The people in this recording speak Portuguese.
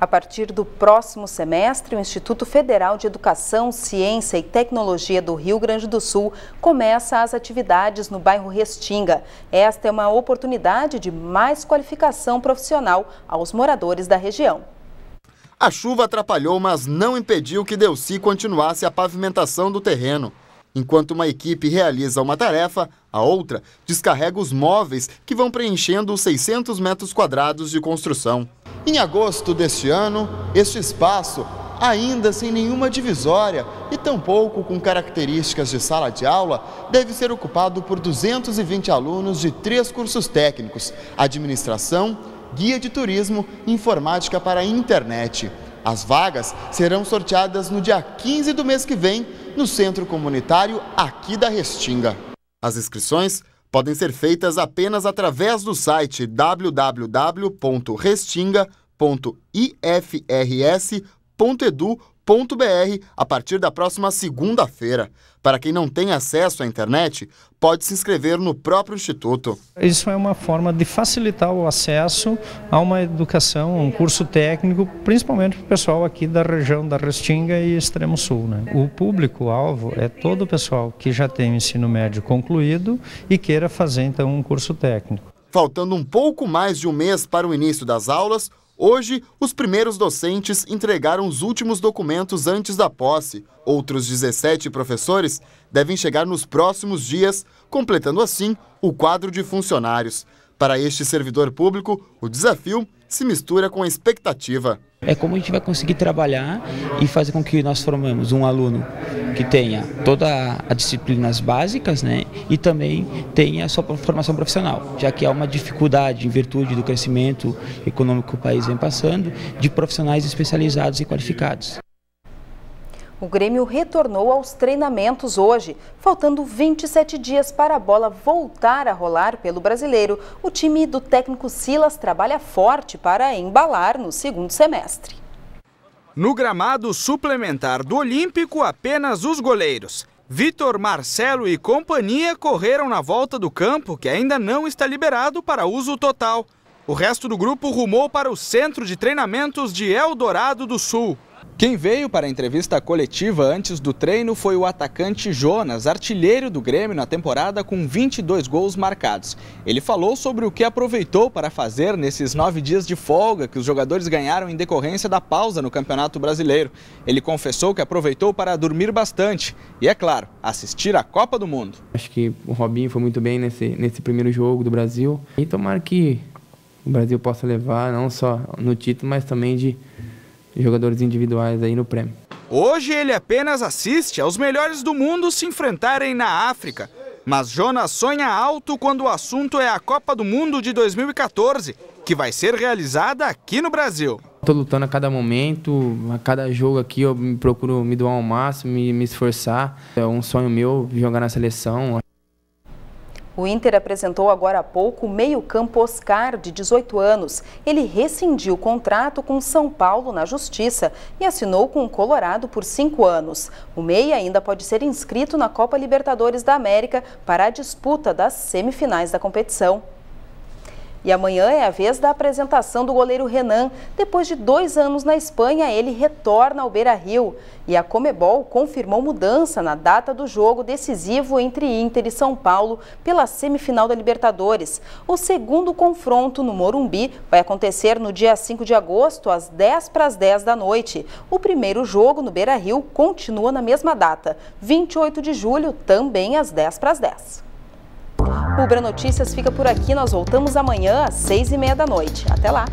A partir do próximo semestre, o Instituto Federal de Educação, Ciência e Tecnologia do Rio Grande do Sul começa as atividades no bairro Restinga. Esta é uma oportunidade de mais qualificação profissional aos moradores da região. A chuva atrapalhou, mas não impediu que Delci continuasse a pavimentação do terreno. Enquanto uma equipe realiza uma tarefa, a outra descarrega os móveis que vão preenchendo os 600 metros quadrados de construção. Em agosto deste ano, este espaço, ainda sem nenhuma divisória e tampouco com características de sala de aula, deve ser ocupado por 220 alunos de três cursos técnicos: administração, guia de turismo e informática para a internet. As vagas serão sorteadas no dia 15 do mês que vem, no centro comunitário aqui da Restinga. As inscrições podem ser feitas apenas através do site www.restinga.ifrs.edu.br a partir da próxima segunda-feira. Para quem não tem acesso à internet, pode se inscrever no próprio Instituto. Isso é uma forma de facilitar o acesso a uma educação, um curso técnico, principalmente para o pessoal aqui da região da Restinga e Extremo Sul. Né? O público-alvo é todo o pessoal que já tem o ensino médio concluído e queira fazer então um curso técnico. Faltando um pouco mais de um mês para o início das aulas, Hoje, os primeiros docentes entregaram os últimos documentos antes da posse. Outros 17 professores devem chegar nos próximos dias, completando assim o quadro de funcionários. Para este servidor público, o desafio se mistura com a expectativa. É como a gente vai conseguir trabalhar e fazer com que nós formemos um aluno que tenha todas as disciplinas básicas né, e também tenha a sua formação profissional, já que há uma dificuldade, em virtude do crescimento econômico que o país vem passando, de profissionais especializados e qualificados. O Grêmio retornou aos treinamentos hoje. Faltando 27 dias para a bola voltar a rolar pelo brasileiro, o time do técnico Silas trabalha forte para embalar no segundo semestre. No gramado suplementar do Olímpico, apenas os goleiros. Vitor, Marcelo e companhia correram na volta do campo, que ainda não está liberado para uso total. O resto do grupo rumou para o centro de treinamentos de Eldorado do Sul. Quem veio para a entrevista coletiva antes do treino foi o atacante Jonas, artilheiro do Grêmio na temporada com 22 gols marcados. Ele falou sobre o que aproveitou para fazer nesses nove dias de folga que os jogadores ganharam em decorrência da pausa no Campeonato Brasileiro. Ele confessou que aproveitou para dormir bastante e, é claro, assistir à Copa do Mundo. Acho que o Robinho foi muito bem nesse, nesse primeiro jogo do Brasil e tomara que o Brasil possa levar não só no título, mas também de jogadores individuais aí no prêmio. Hoje ele apenas assiste aos melhores do mundo se enfrentarem na África. Mas Jonas sonha alto quando o assunto é a Copa do Mundo de 2014, que vai ser realizada aqui no Brasil. Estou lutando a cada momento, a cada jogo aqui eu me procuro me doar ao máximo, me, me esforçar. É um sonho meu jogar na seleção. O Inter apresentou agora há pouco o meio-campo Oscar, de 18 anos. Ele rescindiu o contrato com São Paulo na Justiça e assinou com o Colorado por cinco anos. O meia ainda pode ser inscrito na Copa Libertadores da América para a disputa das semifinais da competição. E amanhã é a vez da apresentação do goleiro Renan. Depois de dois anos na Espanha, ele retorna ao Beira Rio. E a Comebol confirmou mudança na data do jogo decisivo entre Inter e São Paulo pela semifinal da Libertadores. O segundo confronto no Morumbi vai acontecer no dia 5 de agosto, às 10 para as 10 da noite. O primeiro jogo no Beira Rio continua na mesma data, 28 de julho, também às 10 para as 10. O Ubra Notícias fica por aqui. Nós voltamos amanhã às seis e meia da noite. Até lá!